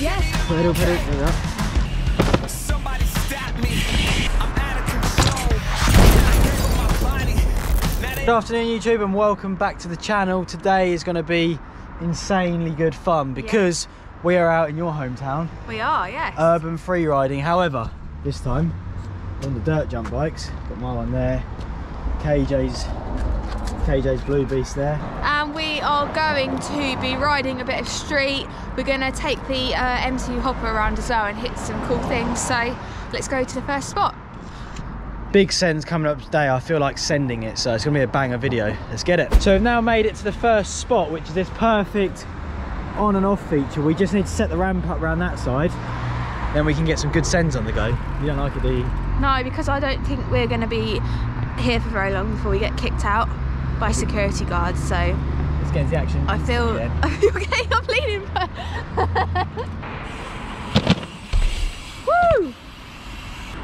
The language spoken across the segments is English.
Yes. Pedal, pedal, there we are. Somebody stop me. I'm out of control. I gave up my body. Now they Good afternoon YouTube and welcome back to the channel. Today is going to be insanely good fun because we are out in your hometown, We are, yes. urban free riding. However, this time on the dirt jump bikes. Got my one there, KJ's KJ's Blue Beast there. and we are going to be riding a bit of street. We're going to take the uh, MTB hopper around as well and hit some cool things. So let's go to the first spot. Big send's coming up today. I feel like sending it, so it's gonna be a banger video. Let's get it. So we've now made it to the first spot, which is this perfect on and off feature. We just need to set the ramp up around that side. Then we can get some good sends on the go. You don't like it, do you? No, because I don't think we're going to be here for very long before we get kicked out by security guards. So Let's get into the action. I feel. Yeah. Getting up leaning. Woo!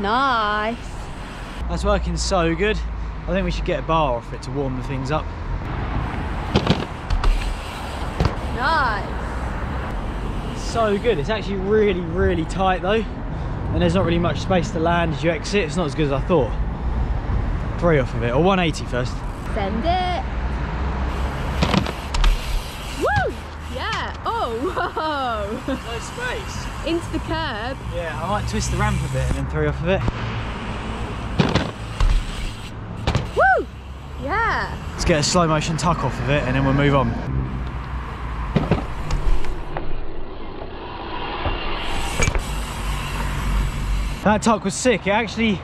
Nice. That's working so good. I think we should get a bar off it to warm the things up. Nice. So good. It's actually really, really tight though. And there's not really much space to land as you exit. It's not as good as I thought. Three off of it, or 180 first. Send it. Woo! Yeah. Oh, whoa. No space. Into the curb. Yeah, I might twist the ramp a bit and then three off of it. Woo! Yeah. Let's get a slow motion tuck off of it and then we'll move on. That tuck was sick. It actually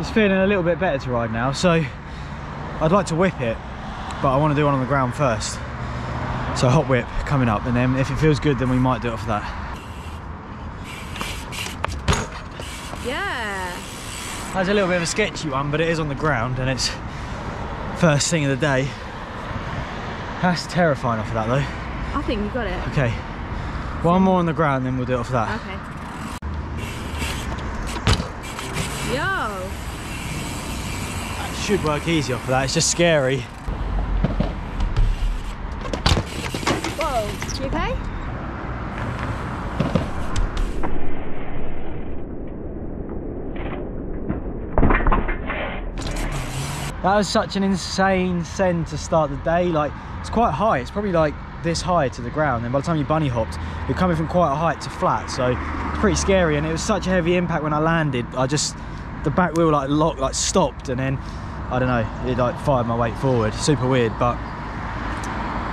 is feeling a little bit better to ride now. So I'd like to whip it, but I want to do one on the ground first. So hot whip coming up and then if it feels good then we might do it off that. Yeah. That's a little bit of a sketchy one, but it is on the ground and it's first thing of the day. That's terrifying off of that though. I think you got it. Okay, one more on the ground, then we'll do it off that. Okay. Yo. Should work easy off of that. It's just scary. Whoa. You okay? That was such an insane send to start the day. Like, it's quite high. It's probably like this high to the ground. And by the time you bunny hopped, you're coming from quite a height to flat. So it's pretty scary. And it was such a heavy impact when I landed. I just, the back wheel like locked, like stopped. And then, I don't know, it like fired my weight forward. Super weird, but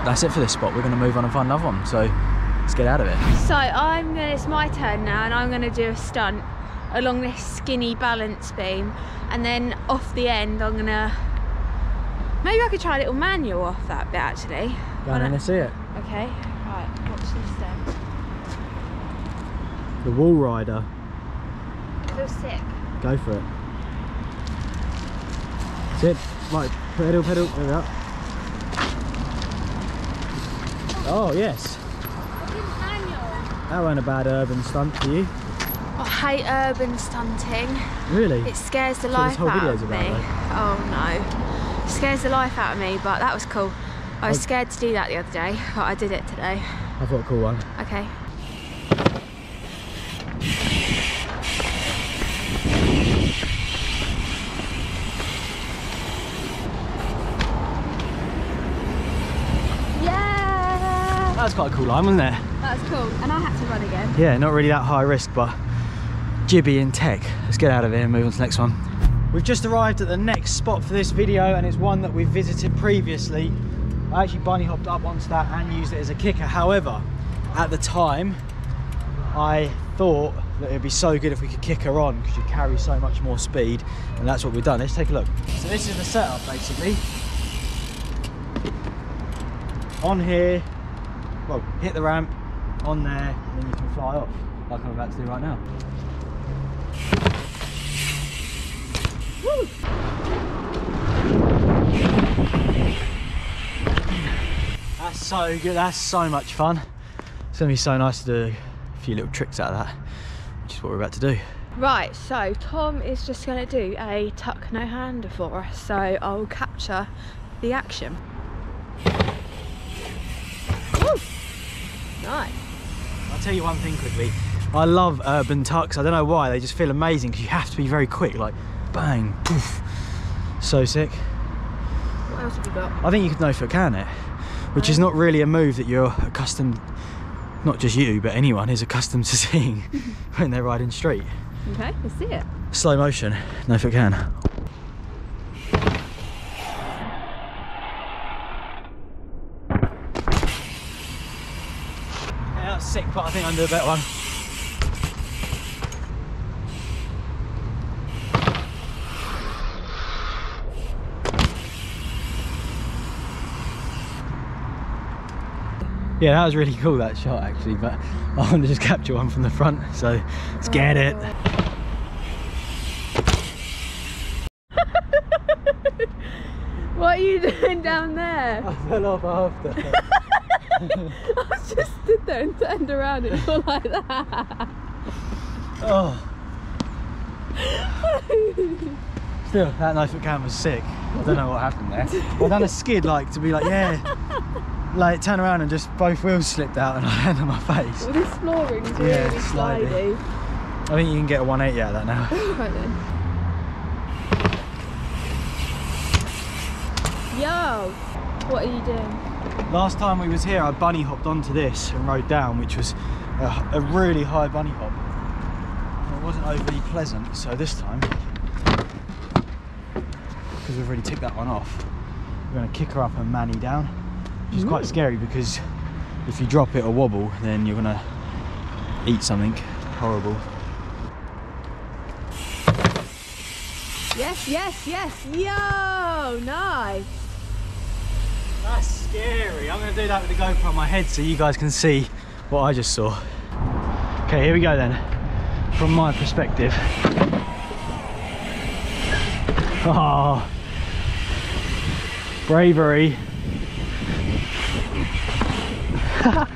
that's it for this spot. We're going to move on and find another one. So let's get out of it. So I'm gonna. It's my turn now, and I'm gonna do a stunt along this skinny balance beam, and then off the end, I'm gonna. Maybe I could try a little manual off that bit actually. Go Why on not? and see it. Okay. Right. Watch this then. The wall rider. Feels sick. Go for it. That's it. Right, pedal, pedal. There we are. Oh, yes. That wasn't a bad urban stunt for you. I hate urban stunting. Really? It scares the That's life out of me. though. Oh no. It scares the life out of me, but that was cool. I was Oh. scared to do that the other day, but I did it today. I've got a cool one. Okay. Yeah! That was quite a cool line, wasn't it? That's cool. And I had to run again. Yeah, not really that high risk, but jibby in tech. Let's get out of here and move on to the next one. We've just arrived at the next spot for this video, and it's one that we visited previously. I actually bunny hopped up onto that and used it as a kicker. However, at the time, I thought that it'd be so good if we could kick her on because you carry so much more speed, and that's what we've done. Let's take a look. So this is the setup basically. On here, well, hit the ramp, on there, and then you can fly off, like I'm about to do right now. That's so good, that's so much fun. It's gonna be so nice to do a few little tricks out of that, which is what we're about to do. Right, so Tom is just to do a tuck no hander for us, so I'll capture the action. Woo! Nice. I'll tell you one thing quickly. I love urban tucks. I don't know why. They just feel amazing because you have to be very quick. Like, bang, poof. So sick. What else have you got? I think you could no foot can it, which is not really a move that you're accustomed, not just you, but anyone is accustomed to seeing when they're riding street. Okay, let's see it. Slow motion, no foot can. Yeah, that's sick, but I think I can do a better one. Yeah, that was really cool that shot actually, but I want to just capture one from the front, so let's get it. Oh. What are you doing down there? I fell off after. I just stood there and turned around and you're like that. oh. Still, that knife at cam was sick. I don't know what happened there. I done a skid like to be like, yeah. Like turn around and just both wheels slipped out and I landed on my face. Well, this flooring's really Yeah, slidey. slidey. I think you can get a 180 out of that now. Right then. Yo! What are you doing? Last time we was here, I bunny hopped onto this and rode down, which was a, a really high bunny hop. And It wasn't overly pleasant, so this time, because we've already ticked that one off, we're going to kick her up and manny down, which is quite scary because if you drop it or wobble, then you're going to eat something horrible. Yes, yes, yes. Yo! Nice. Scary. I'm going to do that with the GoPro on my head so you guys can see what I just saw. Okay, here we go then. From my perspective. Oh, bravery.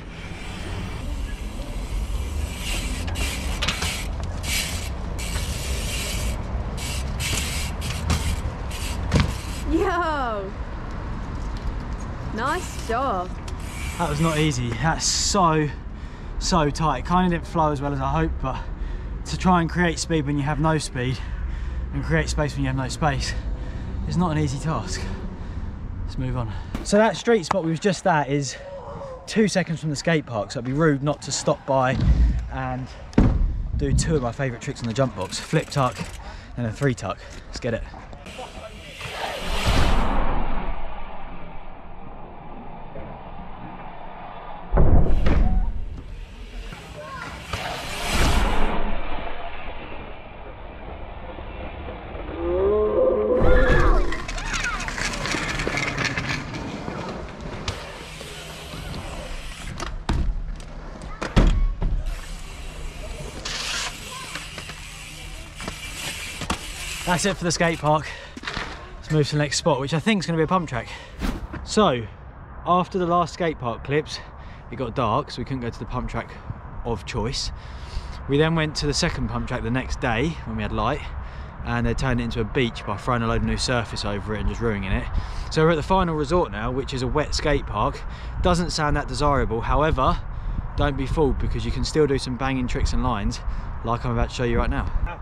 Nice job. That was not easy. That's so, so tight. Kind of didn't flow as well as I hoped, but to try and create speed when you have no speed and create space when you have no space is not an easy task. Let's move on. So that street spot we was just at is two seconds from the skate park, so it'd be rude not to stop by and do two of my favourite tricks on the jump box, flip tuck and a three tuck. Let's get it. That's it for the skate park. Let's move to the next spot, which I think is going to be a pump track. So, after the last skate park clips, it got dark, so we couldn't go to the pump track of choice. We then went to the second pump track the next day when we had light, and they turned it into a beach by throwing a load of new surface over it and just ruining it. So we're at the final resort now, which is a wet skate park. Doesn't sound that desirable, however, don't be fooled because you can still do some banging tricks and lines like I'm about to show you right now.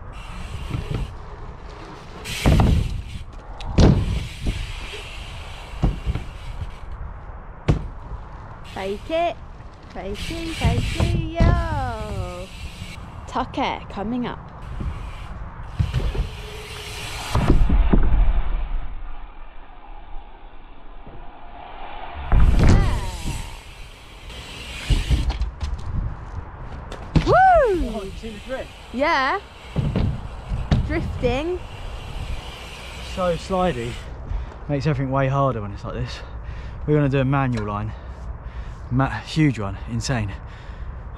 Fake it. Fake it, yo! Tuck air coming up. Woo! Yeah. Drifting. so slidey makes everything way harder when it's like this we're going to do a manual line Ma huge one insane.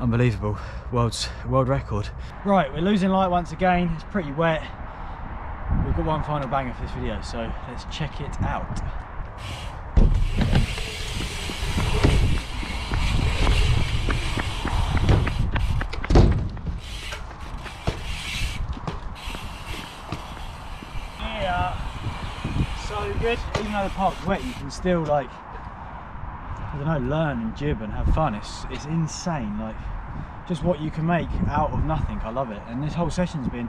Unbelievable world's world record. Right we're losing light once again. It's pretty wet. We've got one final banger for this video so let's check it out. Yeah so good. Even though the park's wet you can still like I don't know learn and jib and have fun it's it's insane like just what you can make out of nothing. I love it. And this whole session's been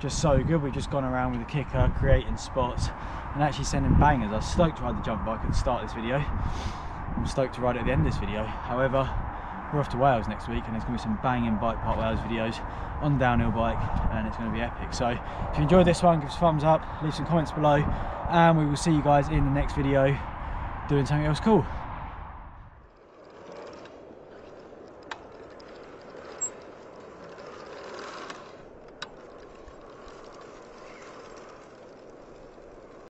just so good. We've just gone around with the kicker, creating spots, and actually sending bangers. I was stoked to ride the jump bike at the start of this video. I'm stoked to ride it at the end of this video. However, we're off to Wales next week, and there's going to be some banging bike park Wales videos on downhill bike, and it's going to be epic. So, if you enjoyed this one, give us a thumbs up, leave some comments below, and we will see you guys in the next video doing something else cool.